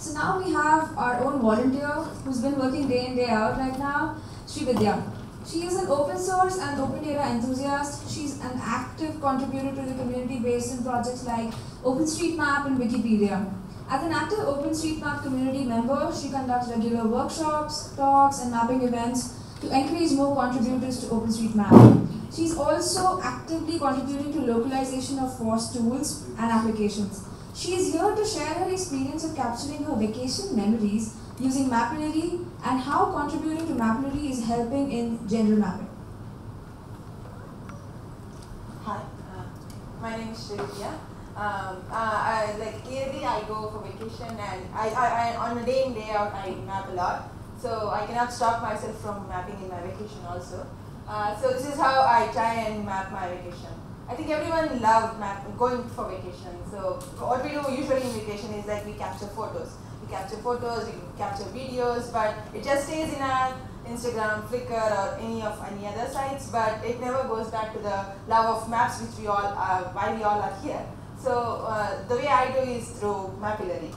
So now we have our own volunteer who's been working day in, day out right now, Srividya. She is an open source and open data enthusiast. She's an active contributor to the community based in projects like OpenStreetMap and Wikipedia. As an active OpenStreetMap community member, she conducts regular workshops, talks, and mapping events to encourage more contributors to OpenStreetMap. She's also actively contributing to localization of FOSS tools and applications. She is here to share her experience of capturing her vacation memories using Mapillary and how contributing to Mapillary is helping in gender mapping. Hi, uh, my name is Srividya. Um, uh, I, like yearly I go for vacation and I, I, I, on a day in day out I map a lot. So I cannot stop myself from mapping in my vacation also. Uh, so this is how I try and map my vacation. I think everyone loves map going for vacation. So what we do usually in vacation is like we capture photos. We capture photos, we capture videos, but it just stays in our Instagram, Flickr, or any of any other sites. But it never goes back to the love of maps, which we all are, why we all are here. So uh, the way I do is through Mapillary.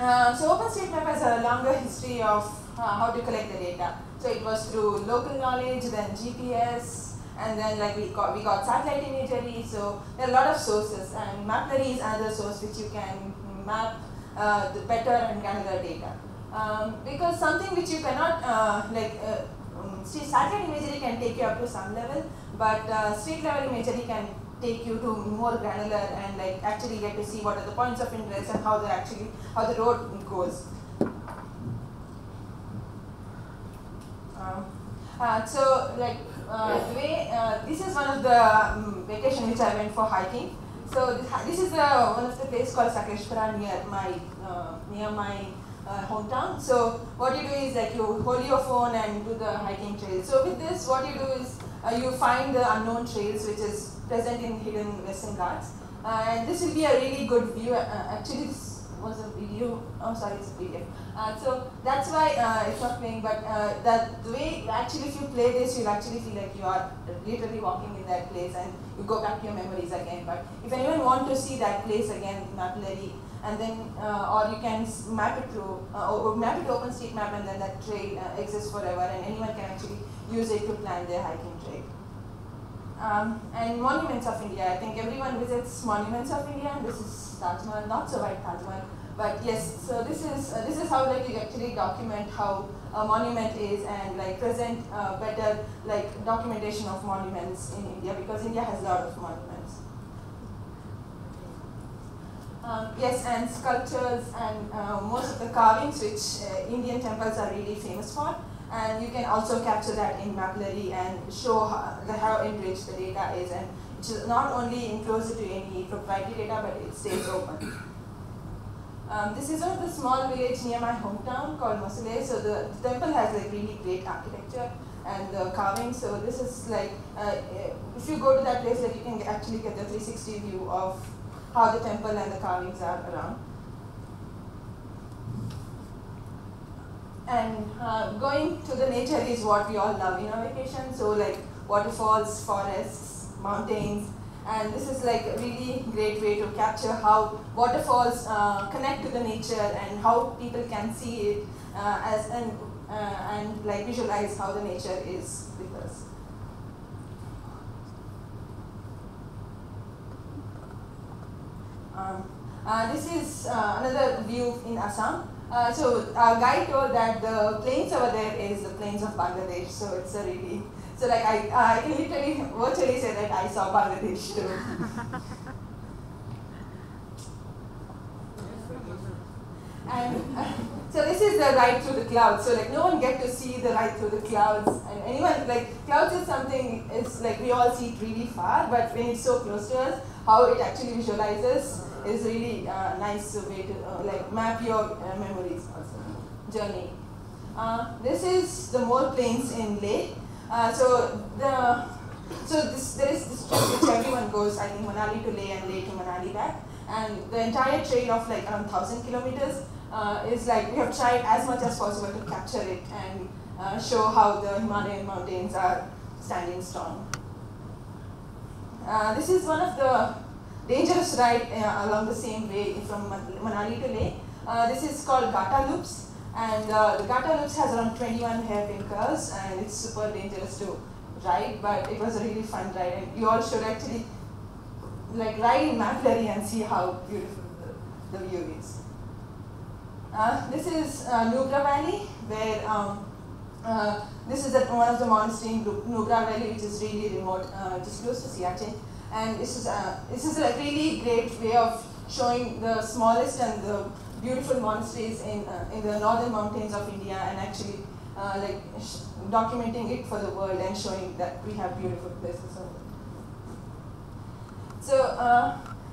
Uh, so OpenStreetMap has a longer history of uh, how to collect the data. So it was through local knowledge, then GPS, and then like we got we got satellite imagery. So there are a lot of sources, and Mapillary is another source which you can map uh, the better and granular data. Um, because something which you cannot uh, like uh, um, see satellite imagery can take you up to some level, but uh, street level imagery can take you to more granular and like actually get to see what are the points of interest and how the actually how the road goes. Um, uh, so like uh, the way uh, this is one of the um, vacation which I went for hiking. So this, this is the one of the place called Sakleshpura near my uh, near my uh, hometown. So what you do is like you hold your phone and do the hiking trail. So with this, what you do is uh, you find the unknown trails which is present in hidden Western Ghats. Uh, and this will be a really good view. actually, this was a video. Oh, sorry, it's a video. Uh, so that's why uh, it's not playing. But uh, that the way actually, if you play this, you'll actually feel like you are literally walking in that place, and you go back to your memories again. But if anyone want to see that place again, Mapillary, and then uh, or you can map it through uh, or map it to OpenStreetMap, and then that trail uh, exists forever, and anyone can actually use it to plan their hiking trail. Um, and monuments of India. I think everyone visits monuments of India, and this is Taj Mahal, not so white Taj Mahal, but yes. So this is uh, this is how like you actually document how a monument is and like present uh, better like documentation of monuments in India because India has a lot of monuments. Um, yes, and sculptures and uh, most of the carvings which uh, Indian temples are really famous for and you can also capture that in Mapillary and show how, the, how enriched the data is and which is not only enclosed to any proprietary data but it stays open. Um, this is one of the small village near my hometown called Mosale. So the, the, temple has like really great architecture and the carving. So this is like, uh, if you go to that place, like you can actually get the 360 view of how the temple and the carvings are around. And uh, going to the nature is what we all love in our vacation. So like waterfalls, forests, mountains, and this is like a really great way to capture how waterfalls uh, connect to the nature and how people can see it uh, as and uh, and like visualize how the nature is with us. Um, uh, this is uh, another view in Assam. Uh, so our guide told that the plains over there is the plains of Bangladesh. So it's a really so like I I can literally virtually say that I saw Bangladesh too. and uh, so this is the ride through the clouds. So like no one get to see the ride through the clouds. And anyone like clouds is something is like we all see it really far, but when it's so close to us, how it actually visualizes is really uh, nice way to uh, like map your uh, memories also journey. Uh, this is the Moore plains in Leh. Uh, so the so this there is this trip which everyone goes. I think Manali to Leh and Leh to Manali back, and the entire trail of like around thousand kilometers uh, is like we have tried as much as possible to capture it and show how the Himalayan mountains are standing strong. This is one of the dangerous ride uh, along the same way from Manali to Leh. Uh, this is called Gata Loops, and uh, the Gata Loops has around 21 hairpin curves, and it's super dangerous to ride, but it was a really fun ride, and you all should actually like ride in Mapillary and see how beautiful the, the view is. Uh, this is uh, Nubra Valley, where um, uh, this is at one of the monastery in Nubra Valley, which is really remote, uh, just close to Siachen. And this is uh, this is a really great way of showing the smallest and the beautiful monasteries in uh, in the northern mountains of India, and actually uh, like documenting it for the world and showing that we have beautiful places. So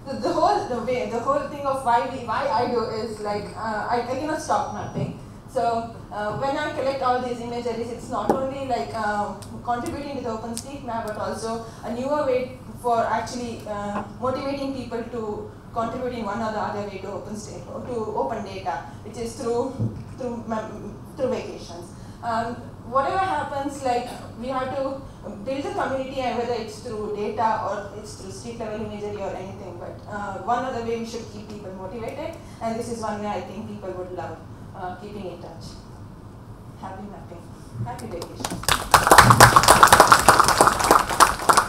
the, the whole the way the whole thing of why we why I do is like I, I cannot stop mapping. So uh, when I collect all these imageries, it's not only like um, contributing to the OpenStreetMap, but also a newer way for actually uh, motivating people to contribute in one or the other way to OpenStreet or to open data, which is through through through vacations. Um, whatever happens, like we have to build a community, and whether it's through data or it's through street level imagery or anything. But uh, one other way we should keep people motivated, and this is one way I think people would love uh, keeping in touch. Happy mapping, happy vacation.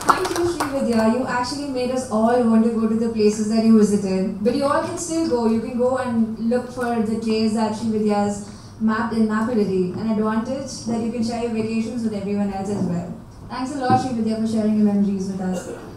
Thank you, Srividya. You actually made us all want to go to the places that you visited. But you all can still go. You can go and look for the trails that Srividya's mapped in Mapillary. An advantage that you can share your vacations with everyone else as well. Thanks a lot, Srividya, for sharing your memories with us.